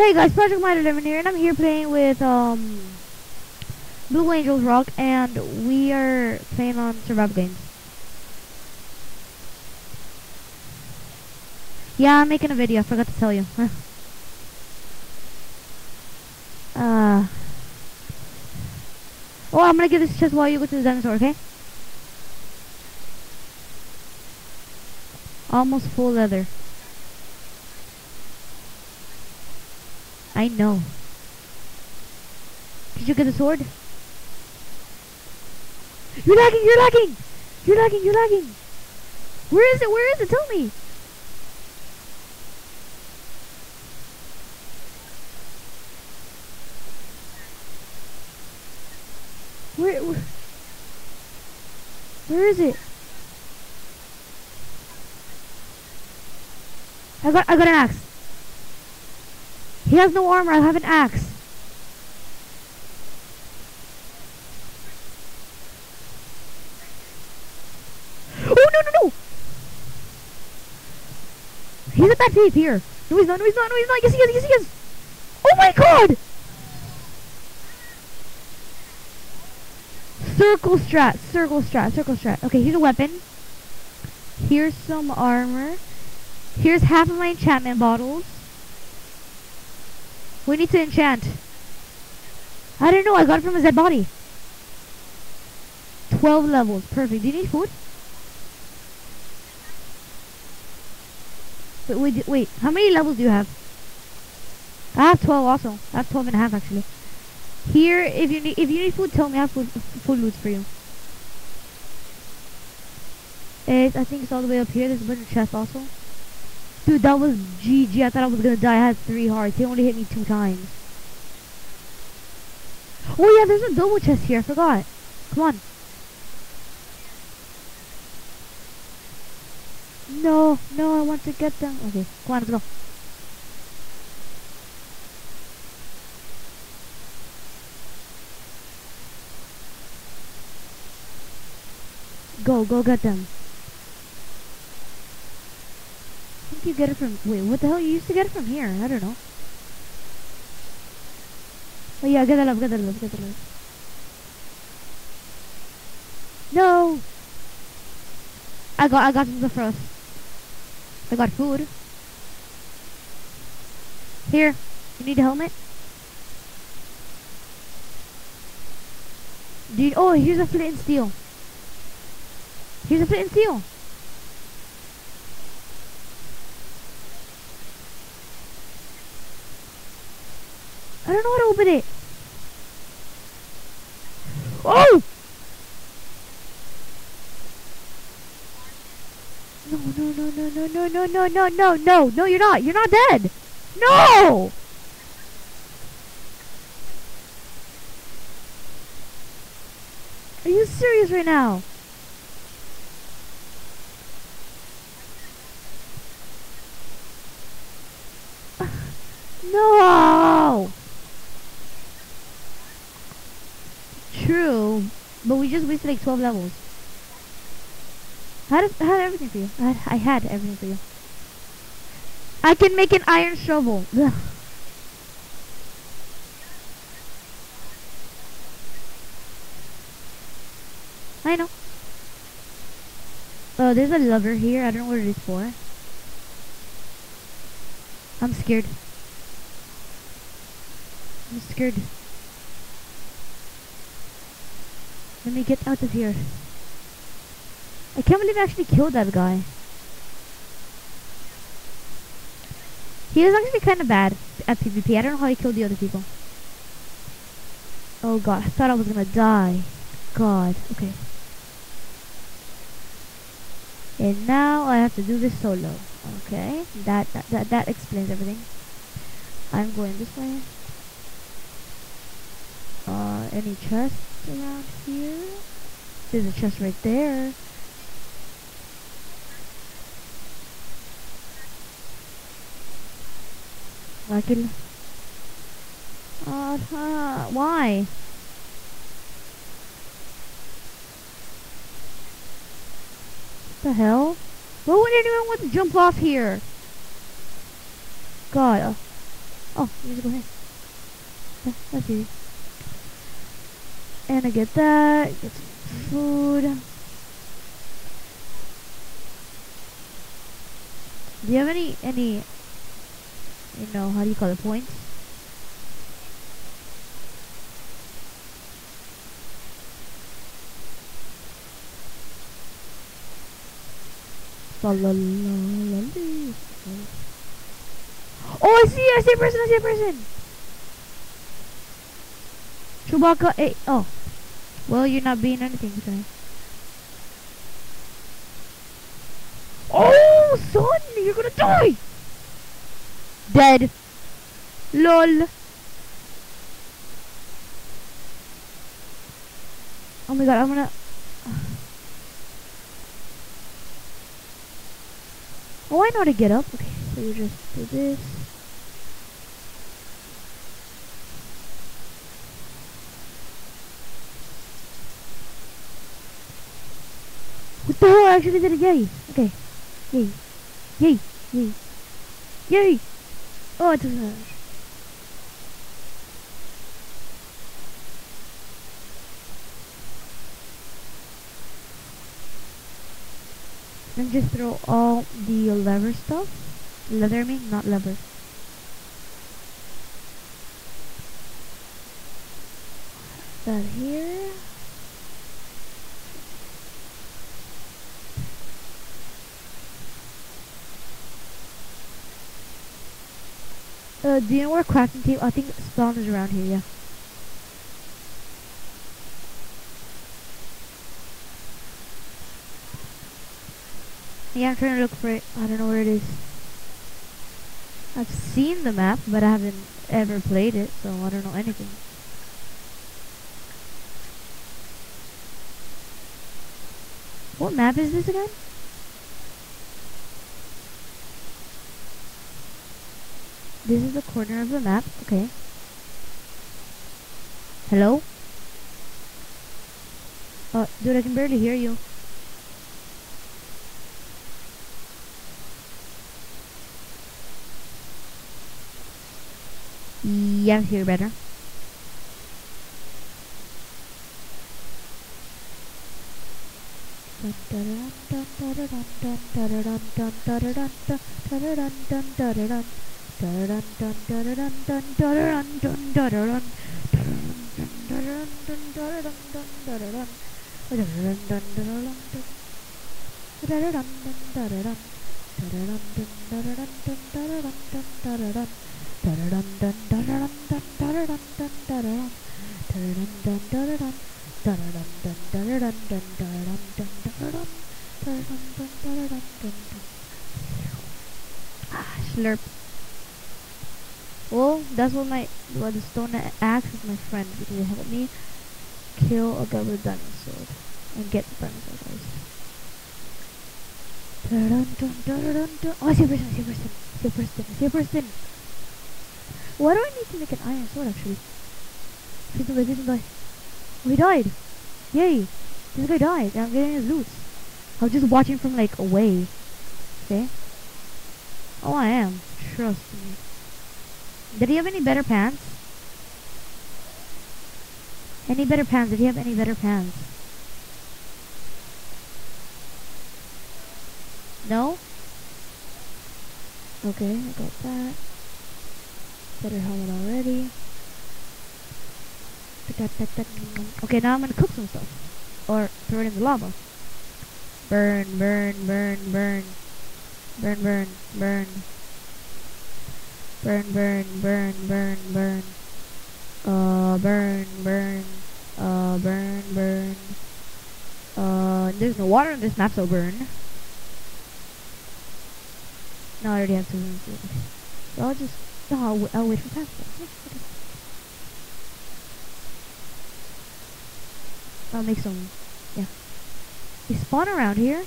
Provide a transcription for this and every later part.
Hey guys, Project Miner 11 here, and I'm here playing with um Blue Angels Rock, and we are playing on survival games. Yeah, I'm making a video. I forgot to tell you. uh. Oh, I'm gonna give this chest while you go to the dinosaur, okay? Almost full leather. I know. Did you get the sword? You're lagging, you're lagging! You're lagging, you're lagging! Where is it? Where is it? Tell me! Where, where, where is it? I got, I got an axe. He has no armor. I have an axe. Oh no no no! He's at that cave here. No, he's not. No, he's not. No, he's not. Yes, he is. Yes, he is. Oh my god! Circle strat. Circle strat. Circle strat. Okay, here's a weapon. Here's some armor. Here's half of my enchantment bottles. We need to enchant. I don't know. I got it from his dead body. 12 levels. Perfect. Do you need food? Wait, wait, wait. How many levels do you have? I have 12 also. I have 12 and a half actually. Here, if you need if you need food, tell me. I have food, food loot for you. It's, I think it's all the way up here. There's a bunch of chests also. Dude, that was GG. I thought I was gonna die. I had three hearts. He only hit me two times. Oh yeah, there's a double chest here. I forgot. Come on. No, no, I want to get them. Okay, come on, let's go. Go, go get them. You get it from, wait, what the hell? You used to get it from here. I don't know. Oh yeah, get that up, get that up, get that up. No! I got, I got the first. I got food. Here, you need a helmet? Dude, oh, here's a flint and steel. Here's a flint and steel. I don't know how to open it. Oh! No, no, no, no, no, no, no, no, no, no, no, no, you're not. You're not dead. No! Are you serious right now? No! True, but we just wasted like 12 levels. I had, everything for you. I had, everything for you. I can make an iron shovel. Ugh. I know. Oh, there's a lover here. I don't know what it is for. I'm scared. I'm scared. Let me get out of here. I can't believe I actually killed that guy. He was actually kind of bad at PvP. I don't know how he killed the other people. Oh god, I thought I was gonna die. God, okay. And now I have to do this solo. Okay, that that that, that explains everything. I'm going this way. Any chests around here? There's a chest right there. I can. Uh, uh, why? What the hell? Why would anyone want to jump off here? God. Uh, Oh, you just go ahead. Yeah, that's easy. And I get that. Get some food. Do you have any any you know how do you call it points? Oh, I see! I see a person! I see a person! Chewbacca, eh, oh. Well, you're not being anything today. Oh, son! You're gonna die! Dead. LOL. Oh my god, I'm gonna... Oh, I know how to get up. Okay, so you just do this. What the hell? I actually did it. Yay. Okay. Yay. Yay. Yay. Yay. Oh, it doesn't matter. Then just throw all the lever stuff. Leather, I mean, not lever. That here. Do you know where crafting table? I think spawn is around here, yeah. Yeah, I'm trying to look for it. I don't know where it is. I've seen the map, but I haven't ever played it, so I don't know anything. What map is this again? This is the corner of the map, okay. Hello? Uh, dude, I can barely hear you. Yeah, I hear better. Ah, slurp. Well, that's what my what the stone axe is my friend because it helped me kill a guy with a diamond sword and get the diamond sword. Guys. Oh, I see a person! I see a person! I see a person! I see a person! Why do I need to make an iron sword actually? Please don't die! Oh, he died! Yay! This guy died. I'm getting his loot. I was just watching from like away. Okay. Oh, I am. Trust me. Did he have any better pants? Any better pants? Did he have any better pants? No? Okay, I got that. Better helmet already. Okay, now I'm gonna cook some stuff. Or throw it in the lava. Burn, burn, burn, burn. Burn, burn, burn. Burn, burn, burn, burn, burn. Uh, burn, burn. Uh, burn, burn. Uh, there's no water in this map, so burn. No, I already have two rooms. So I'll just, no, I'll, I'll wait for passport. Yeah, okay. I'll make some, yeah. They spawn around here.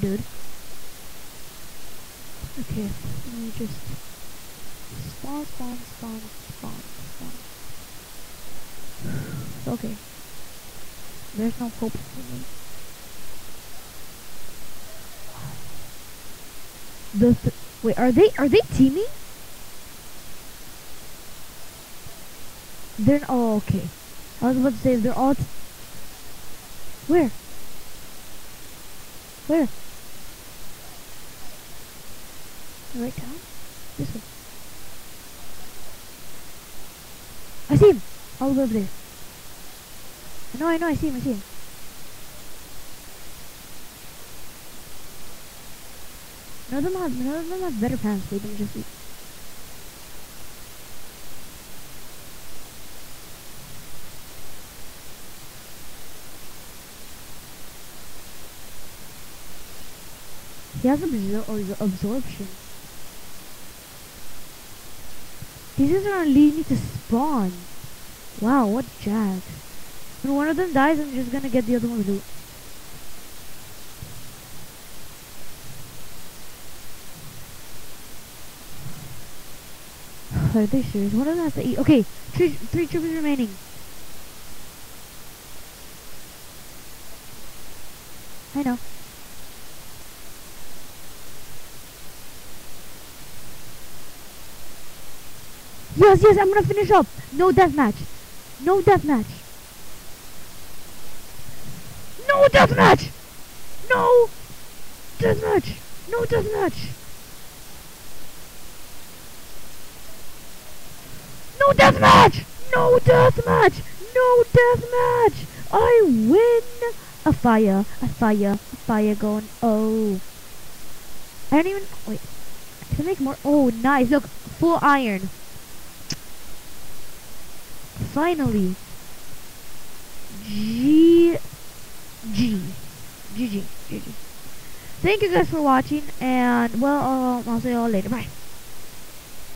Dude. Okay, let me just spawn, spawn, spawn, spawn, spawn. okay. There's no hope for me. The th wait, are they are they teaming? They're oh okay. I was about to say they're all. Where? Where? Right town? This one. I see him! All way over there. I know, I know, I see him, I see him. None of them have, none of them have better pants, they can just eat. He has absor or absorption. These guys are gonna lead me to spawn. Wow, what jags. When one of them dies, I'm just gonna get the other one loot. Are they serious? One of them has to eat. Okay, three, three troopers remaining. I know. Yes, yes, I'm gonna finish up. No deathmatch. No deathmatch. No deathmatch! No deathmatch! No deathmatch! No deathmatch! No deathmatch! No deathmatch! I win! A fire, a fire, a fire going. Oh. I don't even. Wait. Can I make more? Oh, nice. Look, full iron. Finally. G. G. GG. GG. Thank you guys for watching, and well, um, I'll see you all later. Bye.